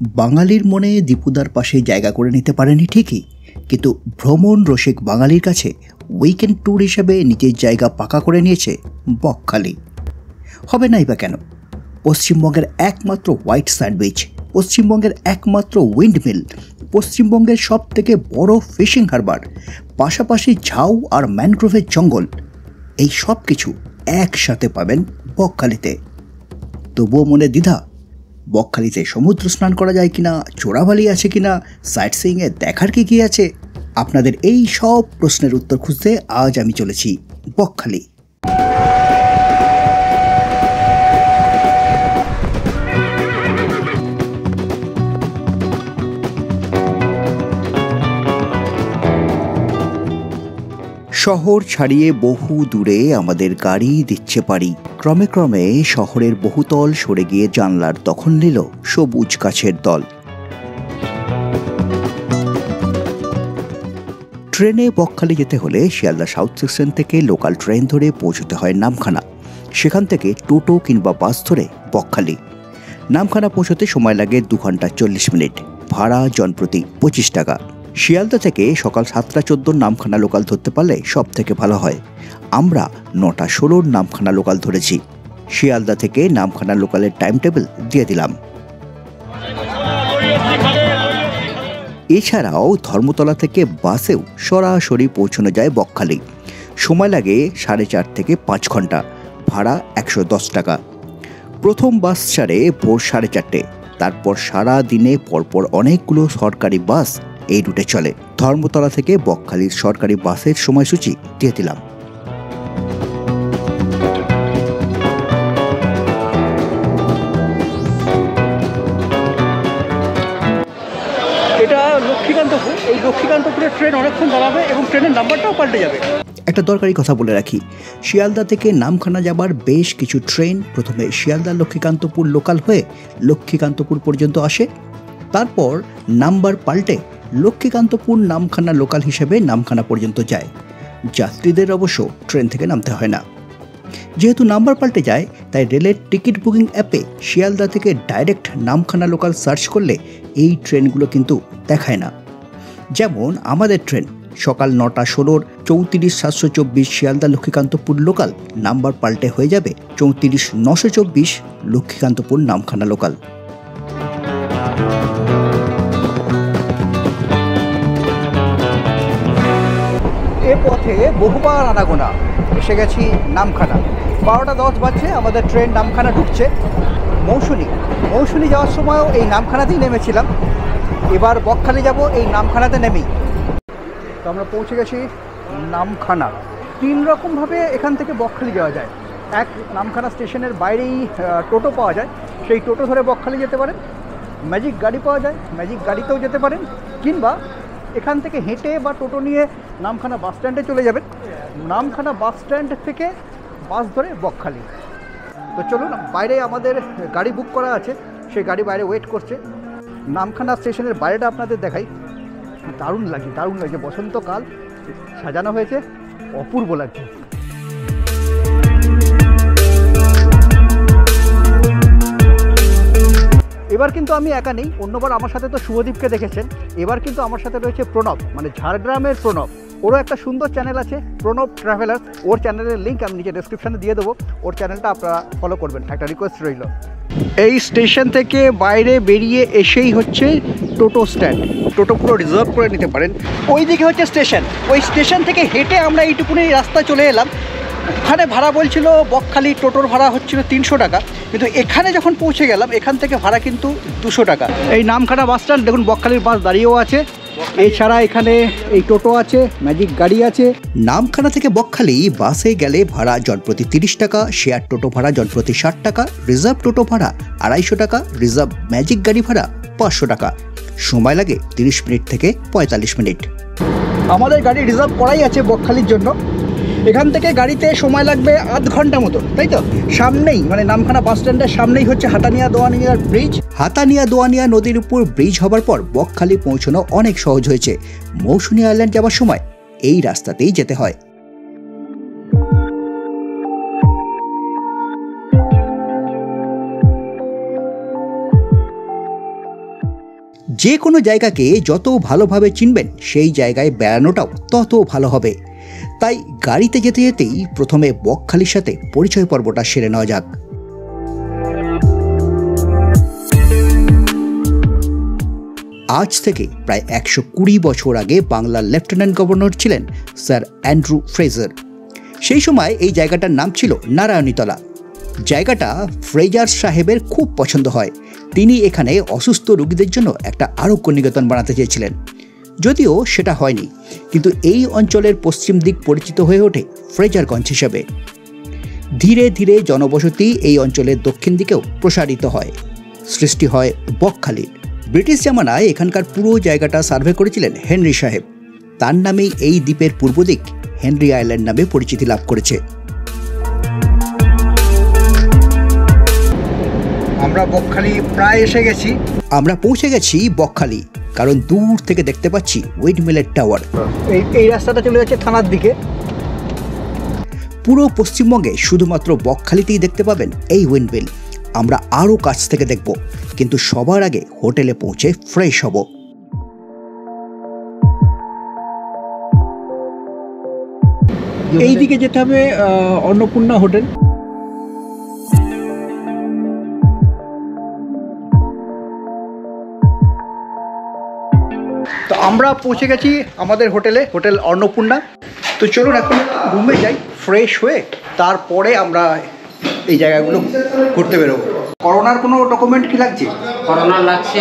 বাঙালির মনে দীপুদার পাশে জায়গা করে নিতে পারেনি ঠিকই। কিন্তু ভ্রমণ রসিক বাঙালির কাছে উইকেন্ড ট্যুর হিসেবে নিজের জায়গা পাকা করে নিয়েছে বকখালি। হবে নাই বা কেন? পশ্চিমবঙ্গের একমাত্র হোয়াইট স্যান্ডউইচ পশ্চিমবঙ্গের একমাত্র উইন্ডমিল পশ্চিমবঙ্গের সব থেকে বড় ফিশিং হারবার পাশাপাশি ঝাউ আর ম্যানগ্রোভের জঙ্গল। এই সব কিছু একসাথে পাবেন বকখালিতে। তবুও মনে দ্বিধা বকখালিতে সমুদ্র স্নান করা যায় কিনা চোরাবালি আছে কিনা সাইট সিইংয়ে দেখার কি কি আছে? আপনাদের এই সব প্রশ্নের উত্তর খুঁজতে আজ আমি চলেছি বকখালি। শহর ছাড়িয়ে বহু দূরে আমাদের গাড়ি দিচ্ছে পারি ক্রমে ক্রমে শহরের বহুতল সরে গিয়ে জানলার দখল নিল সবুজ গাছের দল। ট্রেনে বকখালি যেতে হলে শিয়ালদা সাউথ সেকশন থেকে লোকাল ট্রেন ধরে পৌঁছতে হয় নামখানা। সেখান থেকে টোটো কিংবা বাস ধরে বকখালি। নামখানা পৌঁছতে সময় লাগে দু ঘণ্টা চল্লিশ মিনিট। ভাড়া জনপ্রতি পঁচিশ টাকা। শিয়ালদা থেকে সকাল সাতটা চোদ্দোর নামখানা লোকাল ধরতে পারলে সব থেকে ভালো হয়। আমরা নটা ষোলোর নামখানা লোকাল ধরেছি। শিয়ালদা থেকে নামখানা লোকালের টাইম টেবিল দিয়ে দিলাম। এছাড়াও ধর্মতলা থেকে বাসেও সরাসরি পৌঁছানো যায় বকখালি। সময় লাগে সাড়ে চার থেকে পাঁচ ঘণ্টা, ভাড়া একশো দশ টাকা। প্রথম বাস ছাড়ে ভোর সাড়ে চারটে, তারপর সারা দিনে পরপর অনেকগুলো সরকারি বাস এই রুটে চলে। ধর্মতলা থেকে বকখালির সরকারি বাসের সময়সূচি দিয়ে দিলাম। এটা লক্ষ্মীকান্তপুর। এই লক্ষ্মীকান্তপুরের ট্রেন অনেকক্ষণ দাঁড়াবে এবং ট্রেনের নাম্বারটাও পাল্টে যাবে। একটা দরকারি কথা বলে রাখি। শিয়ালদা থেকে নামখানা যাবার বেশ কিছু ট্রেন প্রথমে শিয়ালদা লক্ষ্মীকান্তপুর লোকাল হয়ে লক্ষ্মীকান্তপুর পর্যন্ত আসে। তারপর নাম্বার পাল্টে লক্ষ্মীকান্তপুর নামখানা লোকাল হিসেবে নামখানা পর্যন্ত যায়। যাত্রীদের অবশ্য ট্রেন থেকে নামতে হয় না। যেহেতু নাম্বার পাল্টে যায়, তাই রেলের টিকিট বুকিং অ্যাপে শিয়ালদা থেকে ডাইরেক্ট নামখানা লোকাল সার্চ করলে এই ট্রেনগুলো কিন্তু দেখায় না। যেমন আমাদের ট্রেন, সকাল নটা ষোলোর চৌত্রিশ সাতশো চব্বিশ শিয়ালদা লক্ষ্মীকান্তপুর লোকাল নাম্বার পাল্টে হয়ে যাবে চৌত্রিশ নশো চব্বিশ লক্ষ্মীকান্তপুর নামখানা লোকাল। পথে বহুবার আনাগোনা। এসে গেছি নামখানা। বারোটা দশ বাজছে, আমাদের ট্রেন নামখানা ঢুকছে। মৌসুনি মৌসুনি যাওয়ার সময়ও এই নামখানাতেই নেমেছিলাম। এবার বকখালি যাব, এই নামখানাতে নেমেই। তো আমরা পৌঁছে গেছি নামখানা। তিন রকমভাবে এখান থেকে বকখালি যাওয়া যায়। এক, নামখানা স্টেশনের বাইরেই টোটো পাওয়া যায়। সেই টোটো ধরে বকখালি যেতে পারেন। ম্যাজিক গাড়ি পাওয়া যায়, ম্যাজিক গাড়িতেও যেতে পারেন। কিংবা এখান থেকে হেঁটে বা টোটো নিয়ে নামখানা বাস স্ট্যান্ডে চলে যাবেন। নামখানা বাস স্ট্যান্ড থেকে বাস ধরে বকখালি। তো চলুন, বাইরে আমাদের গাড়ি বুক করা আছে। সেই গাড়ি বাইরে ওয়েট করছে। নামখানা স্টেশনের বাইরেটা আপনাদের দেখাই। দারুণ লাগে দারুণ লাগছে। বসন্তকাল, সাজানো হয়েছে। অপূর্ব লাগছে। এবার কিন্তু আমি একা নেই, অন্যবার আমার সাথে তো শুভদীপকে দেখেছেন। এবার কিন্তু আমার সাথে রয়েছে প্রণব মানে ঝাড়গ্রামের প্রণব। ওরও একটা সুন্দর চ্যানেল আছে, প্রণব ট্রাভেলার ওর চ্যানেলের লিঙ্ক আমি নিচে ডেসক্রিপশানে দিয়ে দেবো। ওর চ্যানেলটা আপনারা ফলো করবেন, একটা রিকোয়েস্ট রইল। এই স্টেশন থেকে বাইরে বেরিয়ে এসেই হচ্ছে টোটো স্ট্যান্ড টোটো পুরো রিজার্ভ করে নিতে পারেন। ওই দিকে হচ্ছে স্টেশন ওই স্টেশন থেকে হেঁটে আমরা এইটুকুনি রাস্তা চলে এলাম। ওখানে ভাড়া বলছিল বকখালি টোটোর ভাড়া হচ্ছিল তিনশো টাকা। কিন্তু এখানে যখন পৌঁছে গেলাম এখান থেকে ভাড়া কিন্তু দুশো টাকা। এই নামখানা বাস স্ট্যান্ড দেখুন বকখালির বাস দাঁড়িয়েও আছে। এছাড়া এখানে এই টোটো আছে ম্যাজিক গাড়ি আছে। নামখানা থেকে বকখালি বাসে গেলে ভাড়া জনপ্রতি তিরিশ টাকা শেয়ার টোটো ভাড়া জনপ্রতি ষাট টাকা রিজার্ভ টোটো ভাড়া আড়াইশো টাকা রিজার্ভ ম্যাজিক গাড়ি ভাড়া পাঁচশো টাকা। সময় লাগে তিরিশ মিনিট থেকে পঁয়তাল্লিশ মিনিট। আমাদের গাড়ি রিজার্ভ করাই আছে বকখালির জন্য। এখান থেকে গাড়িতে সময় লাগবে আধ ঘণ্টা মতো, তাই তো? সামনেই মানে নামখানা বাস স্ট্যান্ডের সামনেই হচ্ছে হাটানিয়া দোয়ানিয়ার ব্রিজ। হাতানিয়া দোয়ানিয়া নদীর উপর ব্রিজ হবার পর বকখালি পৌঁছানো অনেক সহজ হয়েছে। মৌসুমী আইল্যান্ড যাওয়ার সময় এই রাস্তাতেই যেতে হয়। যে কোনো জায়গাকে যত ভালোভাবে চিনবেন, সেই জায়গায় বেড়ানোটাও তত ভালো হবে। তাই গাড়িতে যেতে যেতেই প্রথমে বকখালির সাথে পরিচয় পর্বটা সেরে নেওয়া যাক। আজ থেকে প্রায় একশো কুড়ি বছর আগে বাংলার লেফটেন্যান্ট গভর্নর ছিলেন স্যার অ্যান্ড্রু ফ্রেজার। সেই সময় এই জায়গাটার নাম ছিল নারায়ণীতলা। জায়গাটা ফ্রেজার সাহেবের খুব পছন্দ হয়। তিনি এখানে অসুস্থ রোগীদের জন্য একটা আরোগ্য নিকেতন বানাতে চেয়েছিলেন। যদিও সেটা হয়নি কিন্তু এই অঞ্চলের পশ্চিম দিক পরিচিত হয়ে ওঠে ফ্রেজারগঞ্জ হিসেবে। ধীরে ধীরে জনবসতি এই অঞ্চলের দক্ষিণ দিকেও প্রসারিত হয়। সৃষ্টি হয় বকখালির। ব্রিটিশ জামানায় এখানকার পুরো জায়গাটা সার্ভে করেছিলেন হেনরি সাহেব। তার নামেই এই দ্বীপের পূর্ব দিক হেনরি আইল্যান্ড নামে পরিচিতি লাভ করেছে। আমরা বকখালি প্রায় এসে গেছি। আমরা পৌঁছে গেছি বকখালি। কারণ দূর থেকে দেখতে পাচ্ছি উইন্ডমিলের টাওয়ার এই এই রাস্তাটা চলে যাচ্ছে থানার দিকে। পুরো পশ্চিমবঙ্গে শুধুমাত্র বকখালিতেই দেখতে পাবেন এই উইন্ডমিল আমরা আরও কাছ থেকে দেখব কিন্তু সবার আগে হোটেলে পৌঁছে ফ্রেশ হব। এই দিকে যেতে হবে অন্নপূর্ণা হোটেল। আমরা পৌঁছে গেছি আমাদের হোটেলে হোটেল অন্নপূর্ণা। তো চলুন এখন রুমে যাই ফ্রেশ হয়ে তারপরে আমরা এই জায়গাগুলো ঘুরতে বেরোবো। করোনার কোনো ডকুমেন্ট কি লাগছে? করোনা লাগছে।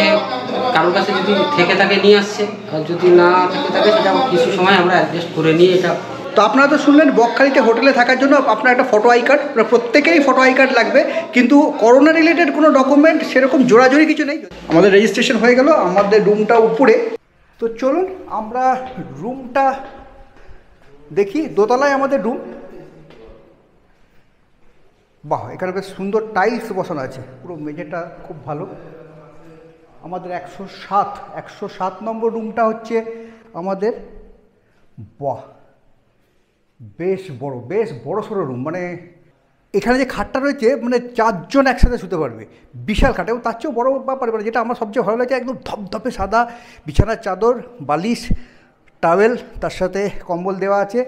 কারোর কাছে যদি থেকে থাকে নিয়ে আসছে আর যদি না থেকে থাকে সেটা কিছু সময় আমরা অ্যাডজাস্ট করে নিয়ে এটা তো আপনারা তো শুনলেন বকখালিতে হোটেলে থাকার জন্য আপনার একটা ফটো আই কার্ড প্রত্যেকেরই ফটো আই কার্ড লাগবে কিন্তু করোনা রিলেটেড কোনো ডকুমেন্ট সেরকম জোরাজোরি কিছু নেই। আমাদের রেজিস্ট্রেশন হয়ে গেল আমাদের রুমটা উপরে। তো চলুন আমরা রুমটা দেখি। দোতলায় আমাদের রুম বাহ, এখানে বেশ সুন্দর টাইলস বসানো আছে। পুরো মেঝেটা খুব ভালো। আমাদের একশো সাত একশো সাত নম্বর রুমটা হচ্ছে আমাদের, বাহ, বেশ বড় বেশ বড় সড়ো রুম মানে এখানে যে খাটটা রয়েছে মানে চারজন একসাথে শুতে পারবে। বিশাল খাট, এবং তার চেয়েও বড় ব্যাপার মানে যেটা আমার সবচেয়ে ভালো লাগছে, একদম ধপধপে সাদা, বিছানার চাদর, বালিশ, টাওয়েল, তার সাথে কম্বল দেওয়া আছে,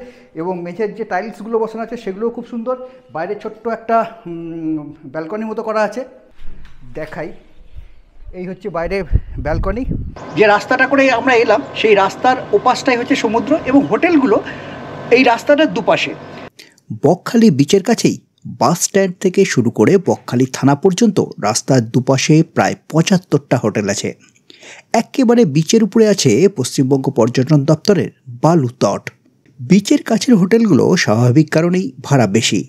এবং মেঝের যে টাইলসগুলো বসানো আছে, সেগুলোও খুব সুন্দর। বাইরে ছোট্ট একটা ব্যালকনির মতো করা আছে। দেখাই। এই হচ্ছে বাইরে ব্যালকনি। যে রাস্তাটা করে আমরা এলাম, সেই রাস্তার ওপাশটাই হচ্ছে সমুদ্র, এবং হোটেলগুলো এই রাস্তাটার দুপাশে। বকখালি বিচের কাছেই বাস স্ট্যান্ড থেকে শুরু করে বকখালি থানা পর্যন্ত রাস্তার দুপাশে প্রায় পঁচাত্তরটা হোটেল আছে। একেবারে বিচের উপরে আছে পশ্চিমবঙ্গ পর্যটন দপ্তরের বালু তট। বিচের কাছের হোটেলগুলো স্বাভাবিক কারণেই ভাড়া বেশি।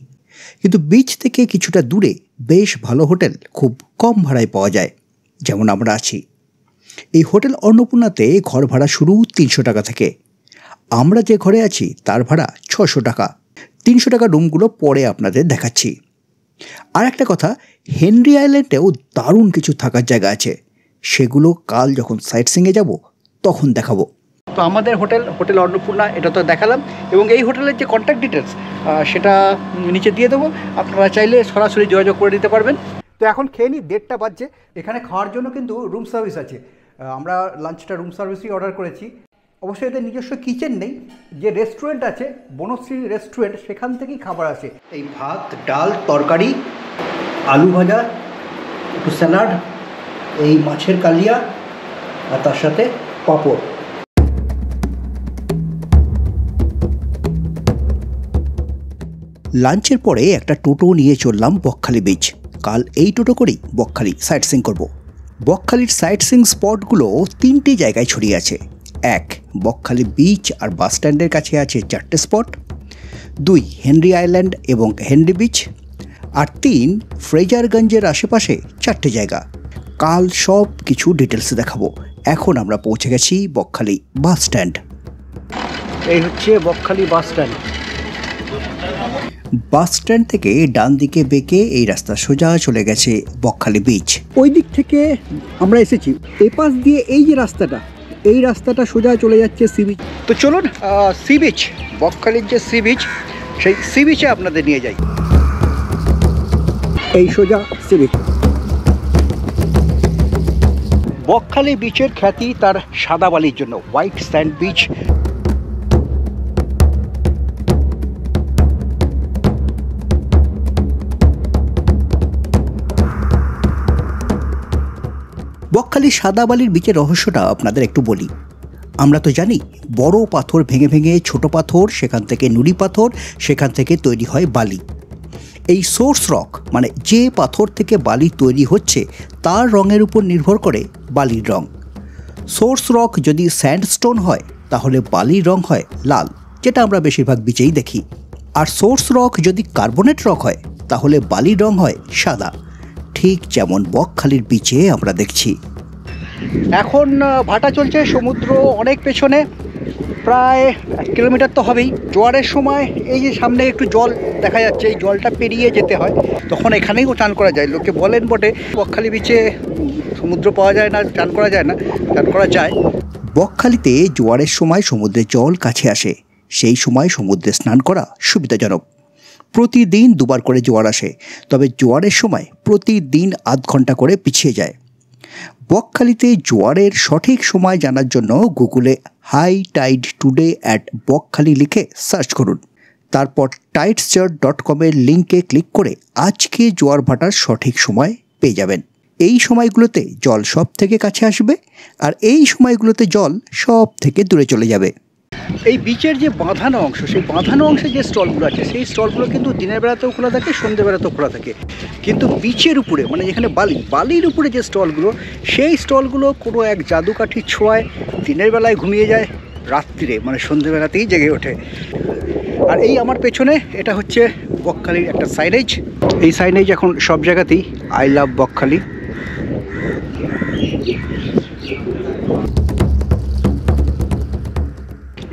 কিন্তু বিচ থেকে কিছুটা দূরে বেশ ভালো হোটেল খুব কম ভাড়ায় পাওয়া যায়, যেমন আমরা আছি। এই হোটেল অন্নপূর্ণাতে ঘর ভাড়া শুরু তিনশো টাকা থেকে। আমরা যে ঘরে আছি তার ভাড়া ছশো টাকা। তিনশো টাকা রুমগুলো পরে আপনাদের দেখাচ্ছি। আর একটা কথা, হেনরি আইল্যান্ডেও দারুণ কিছু থাকার জায়গা আছে। সেগুলো কাল যখন সাইট সিংয়ে যাব, তখন দেখাবো। তো আমাদের হোটেল হোটেল অন্নপূর্ণা, এটা তো দেখালাম। এবং এই হোটেলের যে কন্ট্যাক্ট ডিটেলস সেটা নিচে দিয়ে দেবো। আপনারা চাইলে সরাসরি যোগাযোগ করে দিতে পারবেন। তো এখন খেয়ে নিই, দেড়টা বাজছে। এখানে খাওয়ার জন্য কিন্তু রুম সার্ভিস আছে। আমরা লাঞ্চটা রুম সার্ভিসই অর্ডার করেছি। অবশ্যই এদের নিজস্ব কিচেন নেই যে রেস্টুরেন্ট আছে বনশ্রী রেস্টুরেন্ট সেখান থেকেই খাবার আসে। এই ভাত ডাল তরকারি আলু ভাজা একটু স্যালাড এই মাছের কালিয়া আর তার সাথে পাঁপড়। লাঞ্চের পরে একটা টোটো নিয়ে চললাম বকখালি বিচ কাল এই টোটো করেই বকখালি সাইট সিং করব। বকখালির সাইট সিং স্পটগুলো তিনটে জায়গায় ছড়িয়ে আছে। এক বকখালি বিচ আর বাস স্ট্যান্ডের কাছে আছে চারটে স্পট দুই হেনরি আইল্যান্ড এবং হেনরি বিচ আর তিন ফ্রেজারগঞ্জের আশেপাশে চারটে জায়গা। কাল সব কিছু ডিটেলস দেখাবো। এখন আমরা পৌঁছে গেছি বকখালি বাস স্ট্যান্ড এই হচ্ছে Bakkhali bus stand bus stand থেকে ডান দিকে বেঁকে এই রাস্তা সোজা চলে গেছে বকখালি বিচ ওই দিক থেকে আমরা এসেছি। এপাশ দিয়ে এই যে রাস্তাটা এই রাস্তাটা সোজা চলে যাচ্ছে সি বিচ তো চলুন সি বিচ বকখালির যে সি বিচ সেই সি বিচে আপনাদের নিয়ে যাই। এই সোজা সি বিচ বকখালি বিচের খ্যাতি তার সাদা বালির জন্য হোয়াইট স্যান্ড বিচ বকখালি সাদা বালির বিচের রহস্যটা আপনাদের একটু বলি। আমরা তো জানি, বড় পাথর ভেঙে ভেঙে ছোট পাথর, সেখান থেকে নুড়ি পাথর, সেখান থেকে তৈরি হয় বালি। এই সোর্স রক মানে যে পাথর থেকে বালি তৈরি হচ্ছে, তার রঙের উপর নির্ভর করে বালির রং। সোর্স রক যদি স্যান্ডস্টোন হয়, তাহলে বালির রং হয় লাল, যেটা আমরা বেশিরভাগ বিচেই দেখি। আর সোর্স রক যদি কার্বনেট রক হয়, তাহলে বালির রং হয় সাদা। ঠিক যেমন বকখালির বিচে আমরা দেখছি। এখন ভাটা চলছে সমুদ্র অনেক পেছনে। প্রায় এক কিলোমিটার তো হবেই। জোয়ারের সময় এই যে সামনে একটু জল দেখা যাচ্ছে, এই জলটা পেরিয়ে যেতে হয়। তখন এখানেও চান করা যায়। লোকে বলেন বটে, বকখালি বিচে সমুদ্র পাওয়া যায় না, চান করা যায় না, চান করা যায়। বকখালিতে জোয়ারের সময় সমুদ্রের জল কাছে আসে। সেই সময় সমুদ্রে স্নান করা সুবিধাজনক। প্রতিদিন দুবার করে জোয়ার আসে। তবে জোয়ারের সময় প্রতিদিন আধ ঘণ্টা করে পিছিয়ে যায়। বকখালিতে জোয়ারের সঠিক সময় জানার জন্য গুগলে high tide today at Bakkhali লিখে সার্চ করুন। তারপর টাইটসচার ডট কমের লিঙ্কে ক্লিক করে আজকে জোয়ার ভাটার সঠিক সময় পেয়ে যাবেন। এই সময়গুলোতে জল সব থেকে কাছে আসবে আর এই সময়গুলোতে জল সব থেকে দূরে চলে যাবে। এই বিচের যে বাঁধানো অংশ, সেই বাঁধানো অংশে যে স্টলগুলো আছে, সেই স্টলগুলো কিন্তু দিনের বেলাতেও খোলা থাকে সন্ধ্যেবেলাতেও খোলা থাকে। কিন্তু বিচের উপরে মানে যেখানে বালি, বালির উপরে যে স্টলগুলো, সেই স্টলগুলো কোনো এক জাদুকাঠি ছোঁয়ায় দিনের বেলায় ঘুমিয়ে যায়, রাত্রিরে মানে সন্ধ্যেবেলাতেই জেগে ওঠে। আর এই আমার পেছনে, এটা হচ্ছে বকখালির একটা সাইনেজ এই সাইনেজ এখন সব জায়গাতেই আই লাভ বকখালি।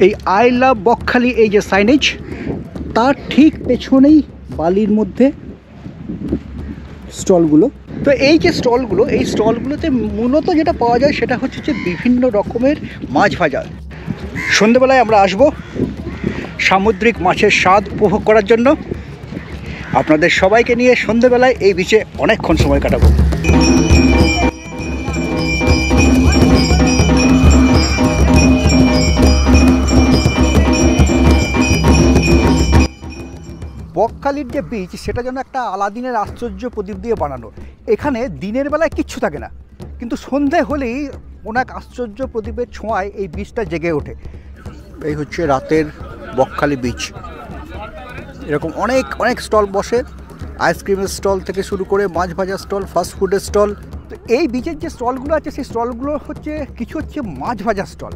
এই আই লাভ বকখালি এই যে সাইনেজ তার ঠিক পেছনেই বালির মধ্যে স্টলগুলো। তো এই যে স্টলগুলো, এই স্টলগুলোতে মূলত যেটা পাওয়া যায় সেটা হচ্ছে যে বিভিন্ন রকমের মাছ ভাজা সন্ধেবেলায় আমরা আসব সামুদ্রিক মাছের স্বাদ উপভোগ করার জন্য। আপনাদের সবাইকে নিয়ে সন্ধেবেলায় এই বিচে অনেকক্ষণ সময় কাটাবো। বকখালির যে বীচ সেটা যেন একটা আলাদিনের আশ্চর্য প্রদীপ দিয়ে বানানো। এখানে দিনের বেলায় কিচ্ছু থাকে না। কিন্তু সন্ধে হলেই কোনো এক আশ্চর্য প্রদীপের ছোঁয়ায় এই বীজটা জেগে ওঠে। এই হচ্ছে রাতের বকখালি বীচ এরকম অনেক অনেক স্টল বসে। আইসক্রিমের স্টল থেকে শুরু করে মাছ ভাজার স্টল ফাস্ট ফুডের স্টল তো এই বীচের যে স্টলগুলো আছে, সেই স্টলগুলো হচ্ছে, কিছু হচ্ছে মাছ ভাজার স্টল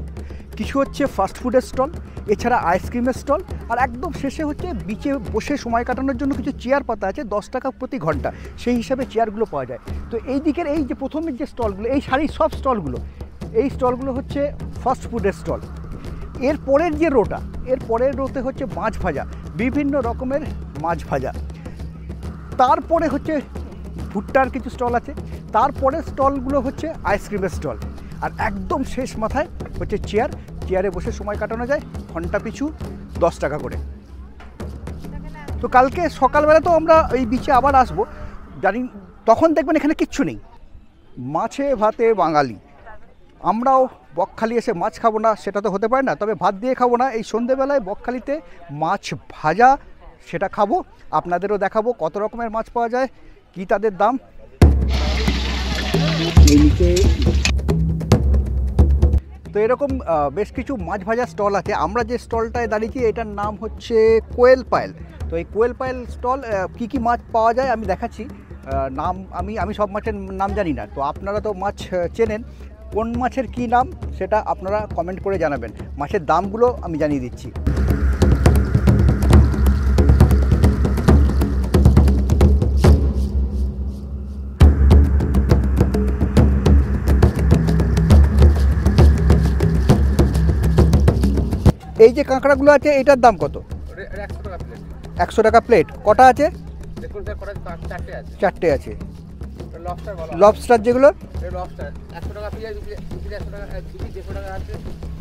কিছু হচ্ছে ফাস্ট ফুডের স্টল এছাড়া আইসক্রিমের স্টল আর একদম শেষে হচ্ছে বিচে বসে সময় কাটানোর জন্য কিছু চেয়ার পাতা আছে, দশ টাকা প্রতি ঘণ্টা। সেই হিসাবে চেয়ারগুলো পাওয়া যায়। তো এই দিকের এই যে প্রথমের যে স্টলগুলো, এই শাড়ির সব স্টলগুলো, এই স্টলগুলো হচ্ছে ফাস্ট ফুডের স্টল। এর পরের যে রোটা, এর পরের রোতে হচ্ছে মাছ ভাজা, বিভিন্ন রকমের মাছ ভাজা। তারপরে হচ্ছে ভুট্টার কিছু স্টল আছে, তারপরে স্টলগুলো হচ্ছে আইসক্রিমের স্টল। আর একদম শেষ মাথায় হচ্ছে চেয়ার। চেয়ারে বসে সময় কাটানো যায়, ঘণ্টা পিছু দশ টাকা করে। তো কালকে সকালবেলা তো আমরা এই বিচে আবার আসব। জানি তখন দেখবেন এখানে কিচ্ছু নেই। মাছে, ভাতে, বাঙালি। আমরাও বকখালি এসে মাছ খাব না, সেটা তো হতে পারে না। তবে ভাত দিয়ে খাব না। এই সন্ধেবেলায় বকখালিতে মাছ ভাজা, সেটা খাব। আপনাদেরও দেখাবো কত রকমের মাছ পাওয়া যায়, কি তাদের দাম। তো এরকম বেশ কিছু মাছ ভাজা স্টল আছে। আমরা যে স্টলটায় দাঁড়িয়েছি, এটার নাম হচ্ছে কোয়েল পায়েল। তো এই কোয়েল পায়েল স্টল কি কি মাছ পাওয়া যায় আমি দেখাচ্ছি। নাম আমি আমি সব মাছের নাম জানি না। তো আপনারা তো মাছ চেনেন। কোন মাছের কি নাম, সেটা আপনারা কমেন্ট করে জানাবেন। মাছের দামগুলো আমি জানিয়ে দিচ্ছি। এই যে কাঁকড়াগুলো আছে এটার দাম কত? একশো টাকা প্লেট একশো টাকা প্লেট কটা আছে? চারটে আছে। লবস্টার যেগুলো?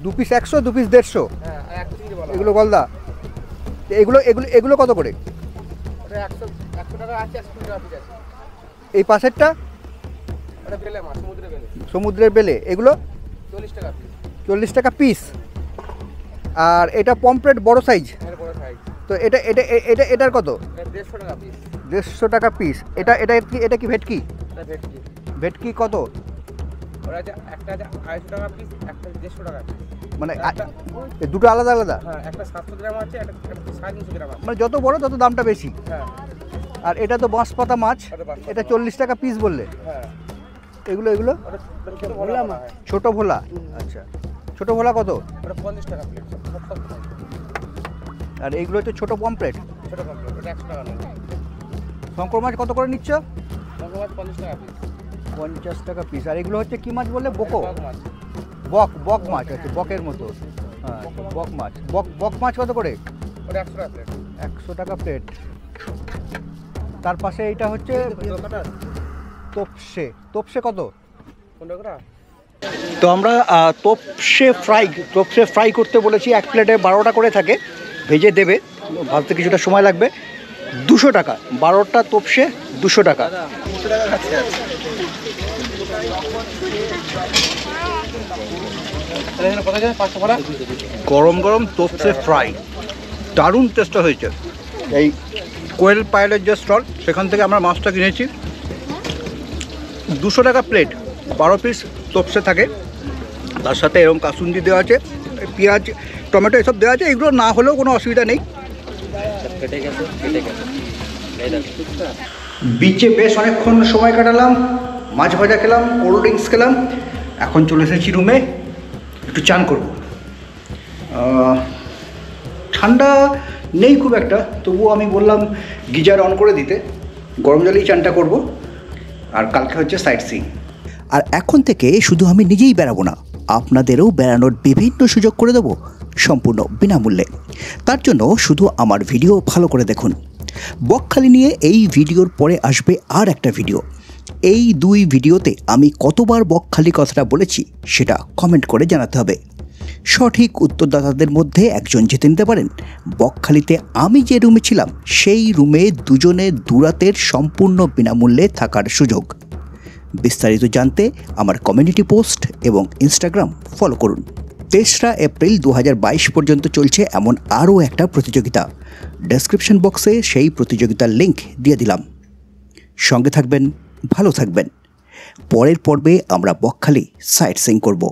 দু পিস একশো দু পিস দেড়শো? হ্যাঁ এগুলো গলদা এগুলো এগুলো এগুলো কত করে? এই পাশেরটা? সমুদ্রের বেলে। এগুলো? চল্লিশ টাকা পিস আর এটা পমপ্লেট বড় সাইজ? তো এটা এটা এটা এটার কত? দেড়শো টাকা পিস দেড়শো টাকা পিস এটা এটা কি এটা কি ভেটকি? ভেটকি। কত? মানে দুটো আলাদা আলাদা? হ্যাঁ মানে যত বড় তত দামটা বেশি। হ্যাঁ। আর এটা তো বাঁশ পাতা মাছ। এটা চল্লিশ টাকা পিস বললে। হ্যাঁ। এগুলো এগুলো? ছোট ভোলা আচ্ছা। ছোট ভোলা কত? ওটা পঞ্চাশ টাকা প্লেট। আর এইগুলো হচ্ছে ছোট পমপ্লেট ছোটো কমপ্লেট ওটা একশো টাকা শঙ্কর মাছ কত করে নিচ্ছ? লঙ্কা মাছ পঞ্চাশ টাকা পিস পঞ্চাশ টাকা পিস আর এগুলো হচ্ছে কি মাছ বললে? বোকো? বক বক মাছ আছে বকের মতো। হ্যাঁ বক মাছ। বক বক মাছ কত করে? ওটা একশো টাকা প্লেট একশো টাকা প্লেট তার পাশে এইটা হচ্ছে তোপসে। তোপসে কত? পনেরো টাকা তো আমরা তোপসে ফ্রাই তোপসে ফ্রাই করতে বলেছি, এক প্লেটে বারোটা করে থাকে, ভেজে দেবে, ভাজতে কিছুটা সময় লাগবে, দুশো টাকা, বারোটা তোপসে দুশো টাকা। গরম গরম তোপসে ফ্রাই, দারুণ টেস্টটা হয়েছে। এই কোয়েল পায়েলের যে স্টল, সেখান থেকে আমরা মাছটা কিনেছি। দুশো টাকা প্লেট বারো পিস তোপসে থাকে। তার সাথে এরকম কাসুন্দি দেওয়া আছে, পেঁয়াজ, টমেটো এসব দেওয়া আছে, এগুলো না হলেও কোনো অসুবিধা নেই। বিচে বেশ অনেকক্ষণ সময় কাটালাম, মাছ ভাজা খেলাম, কোল্ড ড্রিঙ্কস খেলাম, এখন চলে এসেছি রুমে, একটু চান করব। ঠান্ডা নেই খুব একটা, তবুও আমি বললাম গিজার অন করে দিতে, গরম জলেই চানটা করব, আর কালকে হচ্ছে সাইট সিং আর এখন থেকে শুধু আমি নিজেই বেড়াবো না, আপনাদেরও বেড়ানোর বিভিন্ন সুযোগ করে দেবো, সম্পূর্ণ বিনামূল্যে। তার জন্য শুধু আমার ভিডিও ভালো করে দেখুন। বকখালি নিয়ে এই ভিডিওর পরে আসবে আর একটা ভিডিও। এই দুই ভিডিওতে আমি কতবার বকখালি কথাটা বলেছি সেটা কমেন্ট করে জানাতে হবে। সঠিক উত্তরদাতাদের মধ্যে একজন জিতে নিতে পারেন, বকখালিতে আমি যে রুমে ছিলাম, সেই রুমে দুজনে দুরাতের সম্পূর্ণ বিনামূল্যে থাকার সুযোগ। বিস্তারিত জানতে আমার কমিউনিটি পোস্ট এবং ইনস্টাগ্রাম ফলো করুন। তেসরা এপ্রিল দু হাজার বাইশ পর্যন্ত চলছে এমন আরও একটা প্রতিযোগিতা। ডেসক্রিপশন বক্সে সেই প্রতিযোগিতার লিঙ্ক দিয়ে দিলাম। সঙ্গে থাকবেন, ভালো থাকবেন। পরের পর্বে আমরা বকখালি সাইট সিং করব।